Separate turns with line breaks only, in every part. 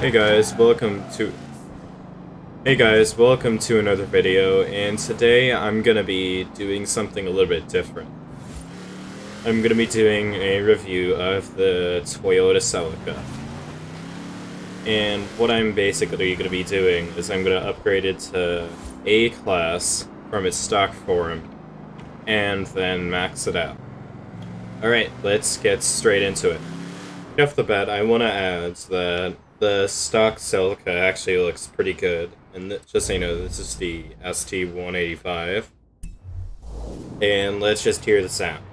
Hey guys, welcome to Hey guys, welcome to another video, and today I'm gonna be doing something a little bit different. I'm gonna be doing a review of the Toyota Celica. And what I'm basically gonna be doing is I'm gonna upgrade it to A class from its stock form, and then max it out. Alright, let's get straight into it. Off the bat, I want to add that the stock Celica actually looks pretty good. And just so you know, this is the ST-185. And let's just hear the sound.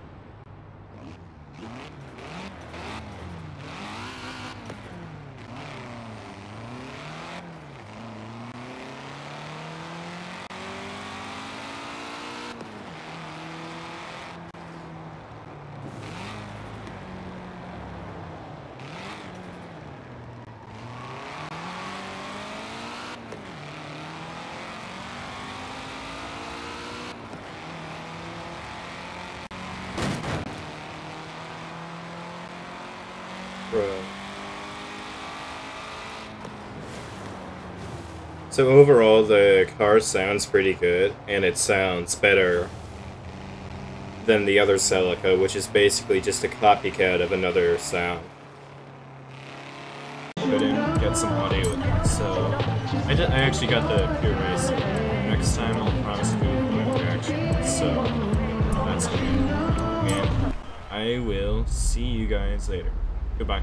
So overall, the car sounds pretty good, and it sounds better than the other Celica, which is basically just a copycat of another sound. Put in, get some audio with it. So I, did, I actually got the pure race. Next time I'll promise to do a reaction. So that's good. And I will see you guys later. Goodbye.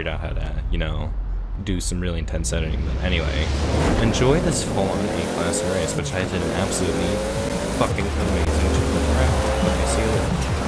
Figured out how to, you know, do some really intense editing. But anyway, enjoy this full-on A-class race, which I did an absolutely fucking amazing job. Okay, see you later.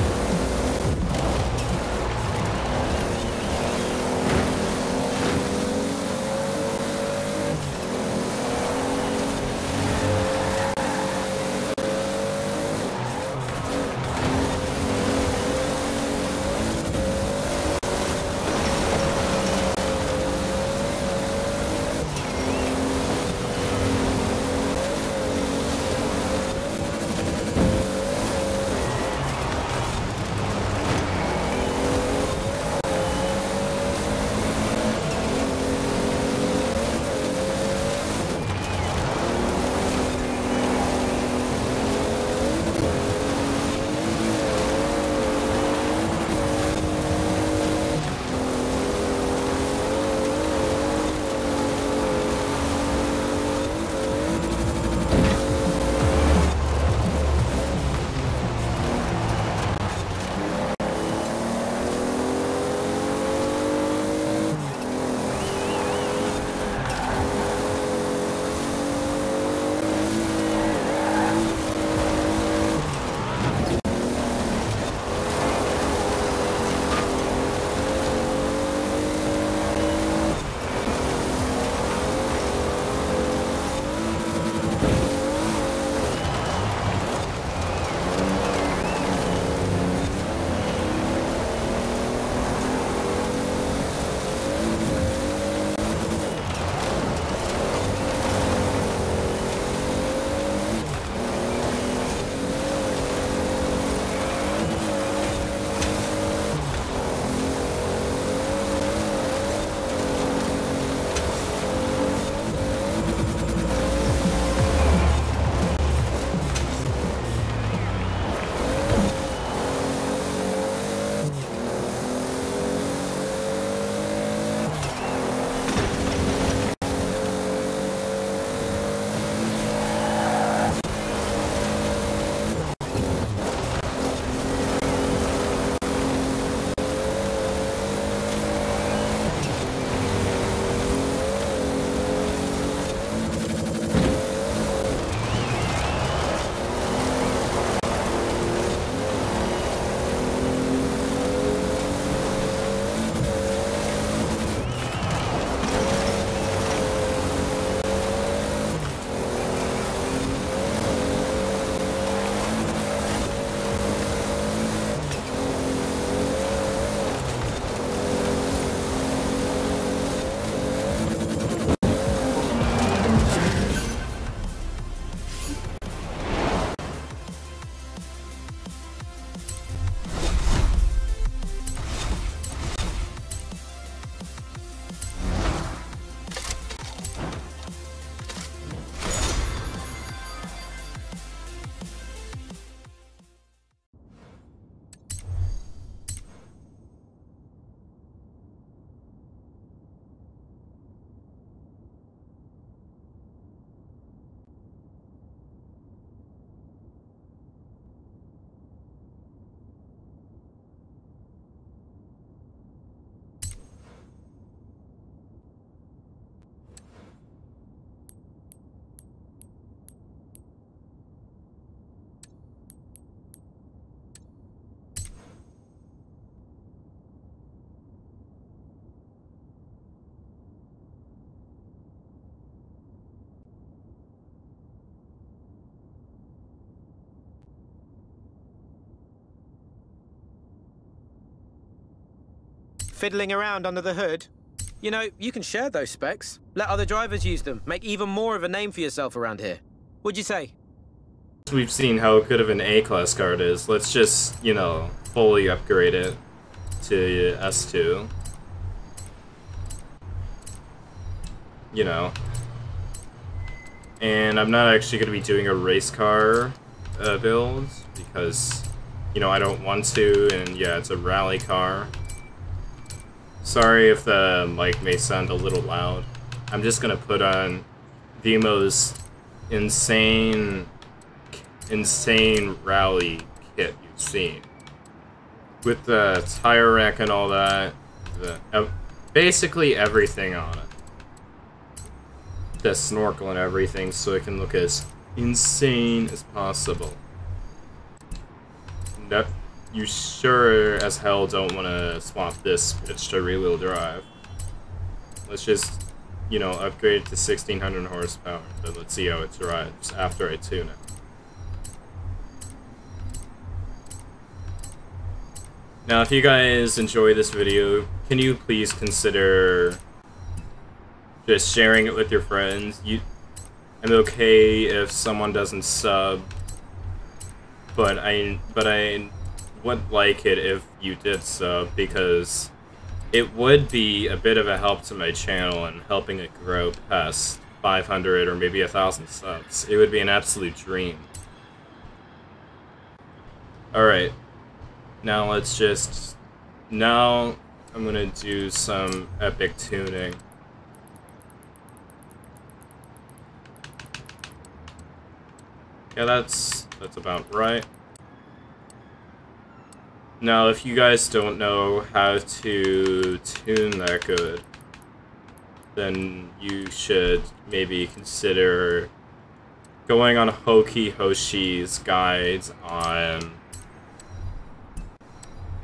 Fiddling around under the hood. You know, you can share those specs. Let other drivers use them. Make even more of a name for yourself around here. What'd you say?
We've seen how good of an A-class card is. Let's just, you know, fully upgrade it to S2. You know. And I'm not actually going to be doing a race car uh, build because, you know, I don't want to, and yeah, it's a rally car. Sorry if the mic may sound a little loud. I'm just gonna put on the most insane, insane rally kit you've seen. With the tire rack and all that, the basically everything on it. The snorkel and everything so it can look as insane as possible. That you sure as hell don't want to swap this switch to rear-wheel drive. Let's just, you know, upgrade it to 1600 horsepower, but let's see how it drives after I tune it. Now, if you guys enjoy this video, can you please consider just sharing it with your friends? You, I'm okay if someone doesn't sub, but I, but I would like it if you did so, because it would be a bit of a help to my channel and helping it grow past 500 or maybe a thousand subs. It would be an absolute dream. Alright, now let's just... Now I'm gonna do some epic tuning. Yeah, that's that's about right. Now, if you guys don't know how to tune that good, then you should maybe consider going on HokiHoshi's guides on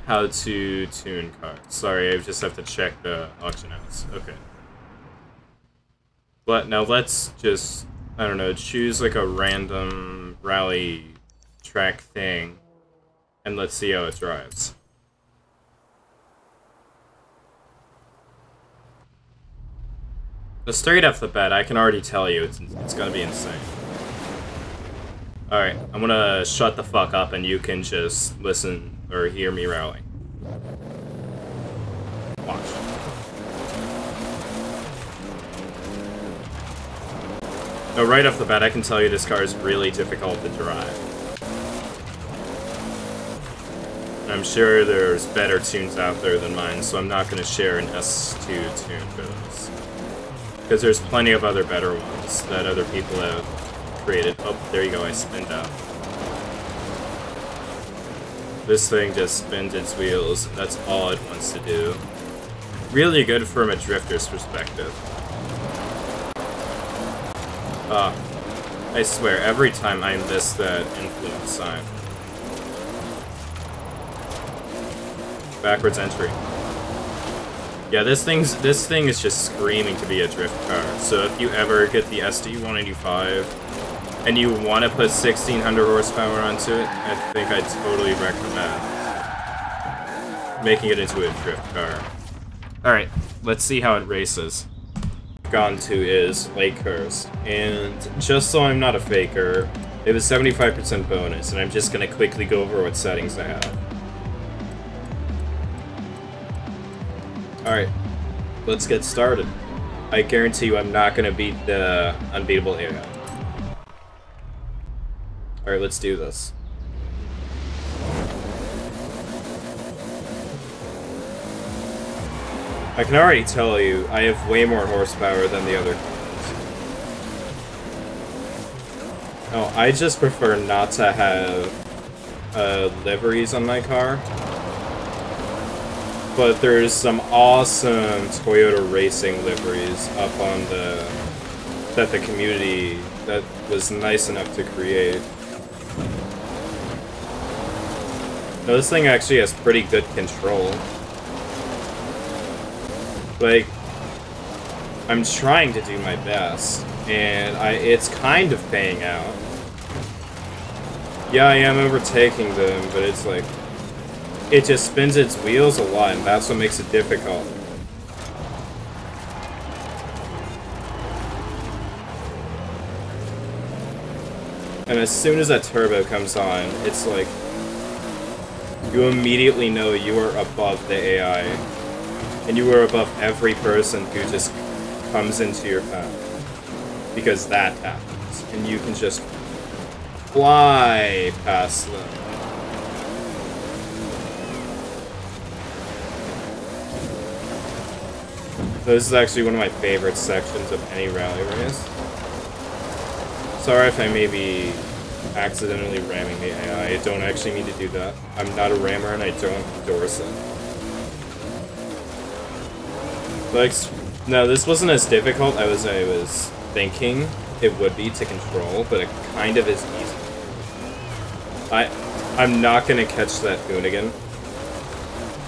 how to tune cars. Sorry, I just have to check the auction house. Okay. But now let's just, I don't know, choose like a random rally track thing. And let's see how it drives. But straight off the bat, I can already tell you it's, it's gonna be insane. Alright, I'm gonna shut the fuck up and you can just listen or hear me rally. Watch. Now, right off the bat, I can tell you this car is really difficult to drive. I'm sure there's better tunes out there than mine, so I'm not going to share an S2 tune for this. Because there's plenty of other better ones that other people have created. Oh, there you go, I spinned out. This thing just spins its wheels, that's all it wants to do. Really good from a drifter's perspective. Ah, I swear, every time I miss that influence sign. Backwards entry. Yeah, this thing's this thing is just screaming to be a drift car. So if you ever get the ST-185 and you want to put 1600 horsepower onto it, I think I'd totally recommend making it into a drift car. Alright, let's see how it races. Gone to is Lakehurst, and just so I'm not a faker, it was 75% bonus, and I'm just gonna quickly go over what settings I have. Alright, let's get started. I guarantee you I'm not gonna beat the unbeatable AI. Alright, let's do this. I can already tell you, I have way more horsepower than the other cars. Oh, I just prefer not to have uh, liveries on my car. But there's some awesome Toyota racing liveries up on the... that the community that was nice enough to create. Now this thing actually has pretty good control. Like, I'm trying to do my best, and I it's kind of paying out. Yeah, I am overtaking them, but it's like, it just spins its wheels a lot, and that's what makes it difficult. And as soon as that turbo comes on, it's like, you immediately know you are above the AI and you are above every person who just comes into your path. Because that happens. And you can just fly past them. This is actually one of my favorite sections of any rally race. Sorry if I may be accidentally ramming the AI. I don't actually mean to do that. I'm not a rammer and I don't endorse it. Like, no, this wasn't as difficult as I was thinking it would be to control, but it kind of is easy. I, I'm not gonna catch that Hoonigan.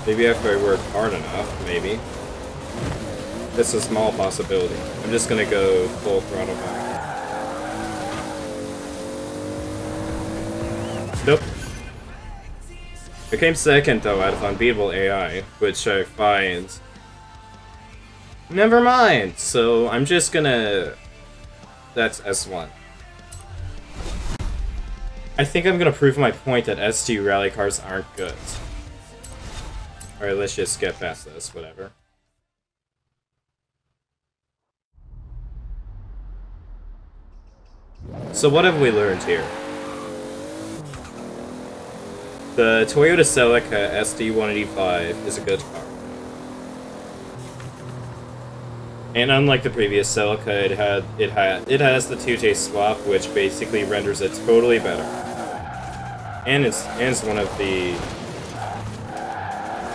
Maybe if I work hard enough, maybe. It's a small possibility. I'm just gonna go full throttle back. Nope. I came second, though, out of Unbeatable AI, which I find... Never mind! So, I'm just gonna... That's S1. I think I'm gonna prove my point that S2 rally cars aren't good. Alright, let's just get past this, whatever. So what have we learned here? The Toyota Celica ST-185 is a good car. And unlike the previous Celica, it had it had it has the two-taste swap, which basically renders it totally better. And it's and it's one of the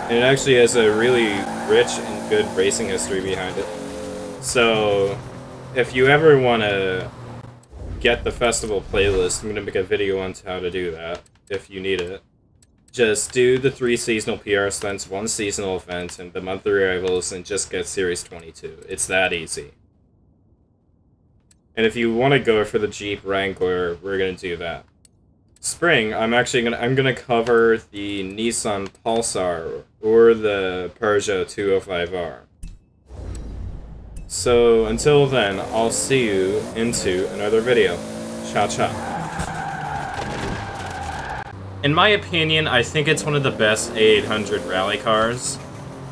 and it actually has a really rich and good racing history behind it. So, if you ever want to get the festival playlist, I'm going to make a video on how to do that, if you need it. Just do the three seasonal PR stunts, one seasonal event, and the monthly rivals, and just get Series 22. It's that easy. And if you want to go for the Jeep Wrangler, we're going to do that. Spring, I'm actually gonna I'm gonna cover the Nissan Pulsar or the Peugeot 205R. So until then, I'll see you into another video. Ciao ciao. In my opinion, I think it's one of the best A800 rally cars.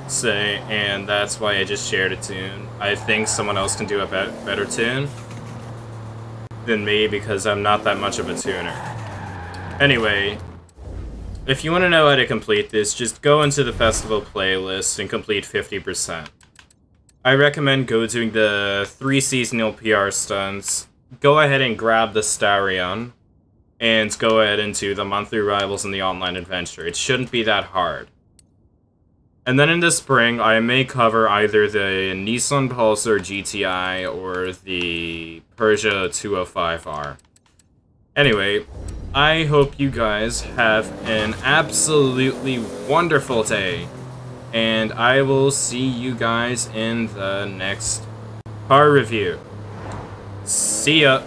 Say, and that's why I just shared a tune. I think someone else can do a be better tune than me because I'm not that much of a tuner. Anyway, if you want to know how to complete this, just go into the festival playlist and complete 50%. I recommend go doing the three seasonal PR stunts, go ahead and grab the Starion, and go ahead into the monthly rivals in the online adventure. It shouldn't be that hard. And then in the spring, I may cover either the Nissan Pulsar GTI or the Peugeot 205R. Anyway, I hope you guys have an absolutely wonderful day. And I will see you guys in the next car review. See ya!